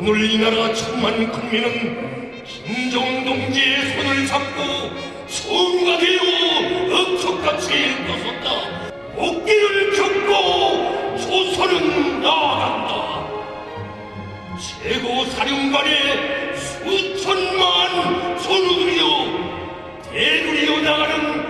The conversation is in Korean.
오늘 이 나라 천만 국민은 김정동지의 손을 잡고 성가 되어 억척같이 일어섰다. 복귀를 겪고 조선은 나아간다. 최고 사령관의 수천만 손을 들여 대누리어 나가는